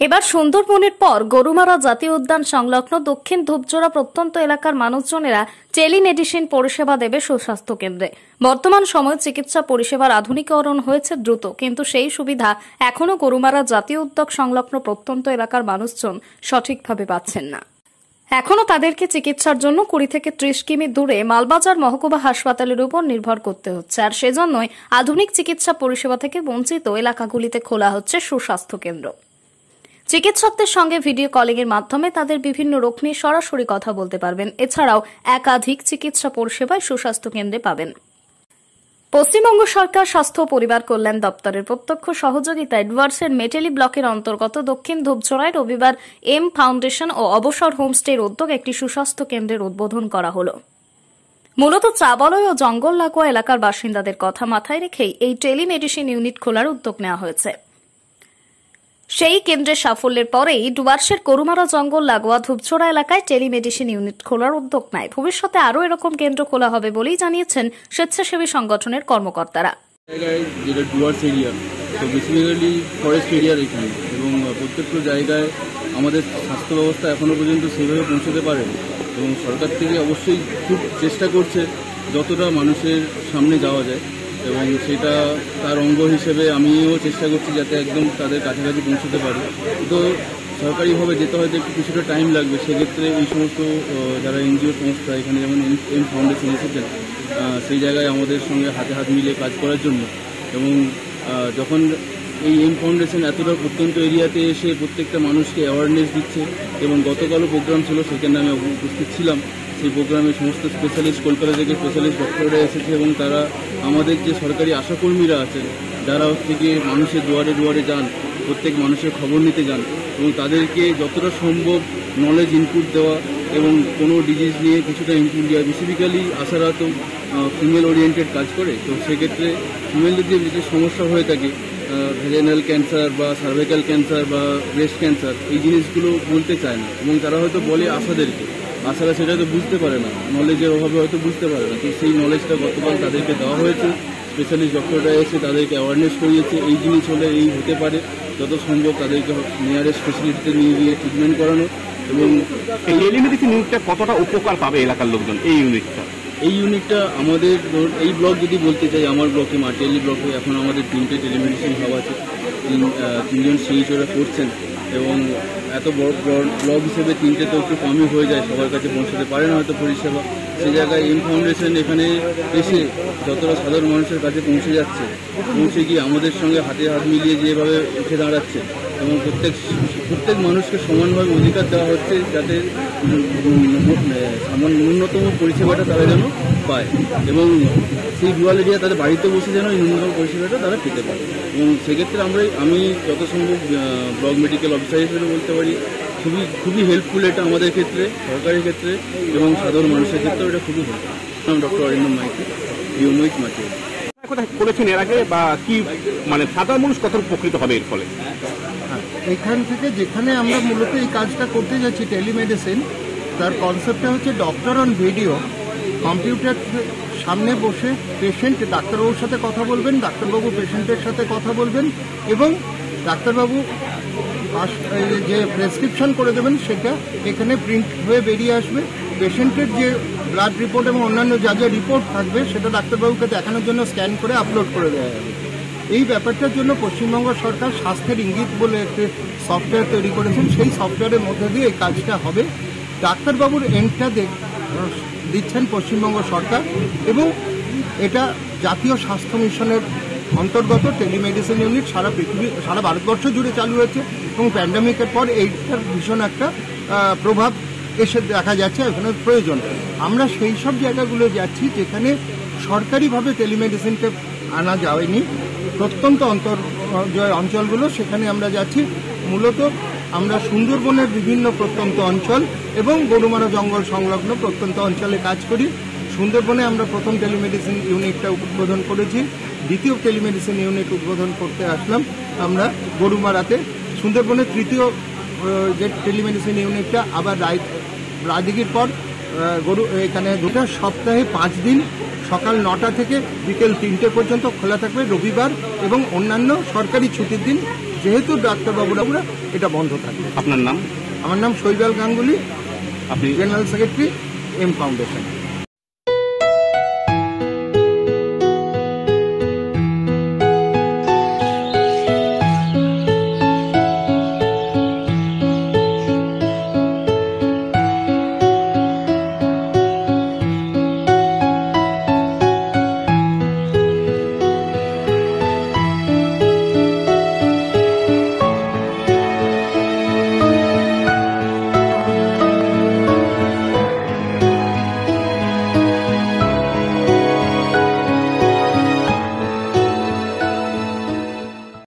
এবার সুন্দরবনের পর গরুমারা জাতীয় উদ্যান সংলগ্ন দক্ষিণ ধূপজোড়া প্রত্যন্ত এলাকার মানুষজনেরা টেলিমেডিসিন পরিষেবা দেবে সুস্বাস্থ্য কেন্দ্রে। বর্তমান সময়ে চিকিৎসা পরিষেবার আধুনিকরণ হয়েছে দ্রুত, কিন্তু সেই সুবিধা এখনও গরুমারা জাতীয় উদ্যোগ সংলগ্ন প্রত্যন্ত এলাকার মানুষজন সঠিকভাবে পাচ্ছেন না। এখনও তাদেরকে চিকিৎসার জন্য কুড়ি থেকে ত্রিশ কিমি দূরে মালবাজার মহকুমা হাসপাতালের উপর নির্ভর করতে হচ্ছে, আর সেজন্যই আধুনিক চিকিৎসা পরিষেবা থেকে বঞ্চিত এলাকাগুলিতে খোলা হচ্ছে সুস্বাস্থ্য কেন্দ্র। চিকিৎসকদের সঙ্গে ভিডিও কলিং এর মাধ্যমে তাদের বিভিন্ন রোগ নিয়ে সরাসরি কথা বলতে পারবেন। এছাড়াও একাধিক চিকিৎসা পরিষেবায় সুস্বাস্থ্য কেন্দ্রে পাবেন। পশ্চিমবঙ্গ সরকার স্বাস্থ্য পরিবার কল্যাণ দপ্তরের প্রত্যক্ষ সহযোগিতায় ডুয়ার্সের মেটেলি ব্লকের অন্তর্গত দক্ষিণ ধূপঝড়ায় রবিবার এম ফাউন্ডেশন ও অবসর হোমস্টের উদ্যোগ একটি সুস্বাস্থ্য কেন্দ্রের উদ্বোধন করা হলো। মূলত চাবলয় ও জঙ্গল লাগোয়া এলাকার বাসিন্দাদের কথা মাথায় রেখেই এই টেলিমেডিসিন ইউনিট খোলার উদ্যোগ নেওয়া হয়েছে। সেই কেন্দ্রের সাফল্যের পরেই ডুয়ার্সের করুমারা জঙ্গল লাগোয়া ধূপছোড়া এলাকায় টেলিমেডিসিন ইউনিট খোলার উদ্যোগ নেয়। ভবিষ্যতে আরও এরকম কেন্দ্র খোলা হবে বলেই জানিয়েছেন স্বেচ্ছাসেবী সংগঠনের কর্মকর্তারা। জায়গায় যেটা ডুয়ার্স এরিয়া তো বেসিক্যালি ফরেস্ট এরিয়ার এখানে। এবং প্রত্যেকটা জায়গায় আমাদের স্বাস্থ্য ব্যবস্থা এখনও পর্যন্ত সেভাবে পৌঁছতে পারে এবং সরকার থেকে অবশ্যই খুব চেষ্টা করছে যতটা মানুষের সামনে যাওয়া যায়। এবং সেটা তার অঙ্গ হিসেবে আমিও চেষ্টা করছি যাতে একদম তাদের কাছাকাছি পৌঁছতে পারি। তো সরকারিভাবে যেতে হয়তো একটু কিছুটা টাইম লাগবে। সেক্ষেত্রে এই সমস্ত যারা এনজিও সংস্থা, এখানে যেমন এম ফাউন্ডেশন এসেছেন সেই জায়গায় আমাদের সঙ্গে হাতে হাত মিলিয়ে কাজ করার জন্য এবং যখন এই এম ফাউন্ডেশন এতটা প্রত্যন্ত এরিয়াতে এসে প্রত্যেকটা মানুষকে অ্যাওয়ারনেস দিচ্ছে এবং গতকালও প্রোগ্রাম ছিল সেখানে আমি উপস্থিত ছিলাম। সেই প্রোগ্রামে সমস্ত স্পেশালিস্ট কলকাতা থেকে স্পেশালিস্ট ডক্টররা এসেছে এবং তারা আমাদের যে সরকারি আশাকর্মীরা আছেন, যারা হচ্ছে গিয়ে মানুষের দুয়ারে দুয়ারে যান, প্রত্যেক মানুষের খবর নিতে যান এবং তাদেরকে যতটা সম্ভব নলেজ ইনপুট দেওয়া এবং কোনো ডিজিজ নিয়ে কিছুটা ইনপুট দেওয়া। বেসিফিক্যালি আশারা তো ফিমেল ওরিয়েন্টেড কাজ করে। তো সেক্ষেত্রে ফিমেলদের যে সমস্যা হয়ে থাকে ভেজেনাল ক্যান্সার বা সার্ভাইকাল ক্যান্সার বা ব্রেস্ট ক্যান্সার এই জিনিসগুলো বলতে চায় না। এবং তারা হয়তো বলে আশাদেরকে। আশারা সেটা তো বুঝতে পারে না। নলেজের অভাবে হয়তো বুঝতে পারে না। তো সেই নলেজটা গতকাল তাদেরকে দেওয়া হয়েছে। স্পেশালিস্ট ডক্টররা এসে তাদেরকে অ্যাওয়ারনেস করিয়েছে। এই জিনিস হলে এই হতে পারে। যত সম্ভব তাদেরকে নিয়ারেস্ট ফেসিলিটিতে নিয়ে গিয়ে ট্রিটমেন্ট করানো। এবং এই টেলিমেডিসিন ইউনিটটা কতটা উপকার পাবে এলাকার লোকজন? এই ইউনিটটা এই ইউনিটটা আমাদের এই ব্লক যদি বলতে চাই, আমার ব্লকে মাটিয়ালি ব্লকে এখন আমাদের তিনটে টেলিমেডিসিন হাব আছে। তিন তিনজন সিইচওরা করছেন এবং এত বড় ব্লক হিসেবে তিনটে তো একটু কমই হয়ে যায়, সবার কাছে পৌঁছাতে পারে না হয়তো পরিষেবা। সেই জায়গায় এম ফাউন্ডেশন এখানে এসে যতটা সাধারণ মানুষের কাছে পৌঁছে যাচ্ছে, পৌঁছে গিয়ে আমাদের সঙ্গে হাতে হাত মিলিয়ে যেভাবে উঠে দাঁড়াচ্ছে এবং প্রত্যেক প্রত্যেক মানুষকে সমানভাবে অধিকার দেওয়া হচ্ছে যাতে সামান্য ন্যূনতম পরিষেবাটা তারা যেন পায় এবং সেই রুরাল এরিয়া তাদের বাড়িতে বসে যেন এই ন্যূনতম পরিষেবাটা তারা পেতে পারে। এবং সেক্ষেত্রে আমরা, আমি যত সম্ভব ব্লক মেডিকেল অফিসার হিসেবে বলতে পারি, খুবই খুবই হেল্পফুল এটা আমাদের ক্ষেত্রে, সরকারের ক্ষেত্রে এবং সাধারণ মানুষের ক্ষেত্রেও এটা খুবই হেল্পফুল ডক্টর অরিন্দম মাইতি ইউমৈত মাটি কোথায় করেছেন এর আগে বা কি মানে সাধারণ মানুষ কত উপকৃত হবে এর ফলে? এখান থেকে যেখানে আমরা মূলত এই কাজটা করতে যাচ্ছি টেলিমেডিসিন, তার কনসেপ্টটা হচ্ছে ডক্টর অন ভিডিও কম্পিউটার সামনে বসে পেশেন্ট ডাক্তারবাবুর সাথে কথা বলবেন, ডাক্তারবাবু পেশেন্টের সাথে কথা বলবেন এবং ডাক্তারবাবু যে প্রেসক্রিপশন করে দেবেন, সেটা এখানে প্রিন্ট হয়ে বেরিয়ে আসবে। পেশেন্টের যে ব্লাড রিপোর্ট এবং অন্যান্য যা যা রিপোর্ট থাকবে, সেটা ডাক্তারবাবুকে দেখানোর জন্য স্ক্যান করে আপলোড করে দেওয়া যাবে এই ব্যাপারটার জন্য পশ্চিমবঙ্গ সরকার স্বাস্থ্যের ইঙ্গিত বলে একটি সফটওয়্যার তৈরি করেছেন। সেই সফটওয়্যারের মধ্যে দিয়ে এই কাজটা হবে। ডাক্তারবাবুর এন্ডটা দেখ দিচ্ছেন পশ্চিমবঙ্গ সরকার এবং এটা জাতীয় স্বাস্থ্য মিশনের অন্তর্গত টেলিমেডিসিন ইউনিট সারা পৃথিবী, সারা ভারতবর্ষ জুড়ে চালু হয়েছে এবং প্যান্ডামিকের পর এইটার ভীষণ একটা প্রভাব এসে দেখা যাচ্ছে, এখানে প্রয়োজন। আমরা সেই সব জায়গাগুলো যাচ্ছি যেখানে সরকারিভাবে টেলিমেডিসিনকে আনা যায়নি। প্রত্যন্ত অন্তর অঞ্চলগুলো, সেখানে আমরা যাচ্ছি। মূলত আমরা সুন্দরবনের বিভিন্ন প্রত্যন্ত অঞ্চল এবং গরুমারা জঙ্গল সংলগ্ন প্রত্যন্ত অঞ্চলে কাজ করি। সুন্দরবনে আমরা প্রথম টেলিমেডিসিন ইউনিটটা উদ্বোধন করেছি। দ্বিতীয় টেলিমেডিসিন ইউনিট উদ্বোধন করতে আসলাম আমরা গরুমারাতে। সুন্দরবনের তৃতীয় যে টেলিমেডিসিন ইউনিটটা আবার রায় রায়দিঘির পর গরু এখানে দুটো সপ্তাহে পাঁচ দিন সকাল নটা থেকে বিকেল তিনটে পর্যন্ত খোলা থাকবে রবিবার এবং অন্যান্য সরকারি ছুটির দিন যেহেতু ডাক্তারবাবুরা এটা বন্ধ থাকবে। আপনার নাম? আমার নাম শৈবাল গাঙ্গুলি আপনি জেনারেল সেক্রেটারি এম ফাউন্ডেশন।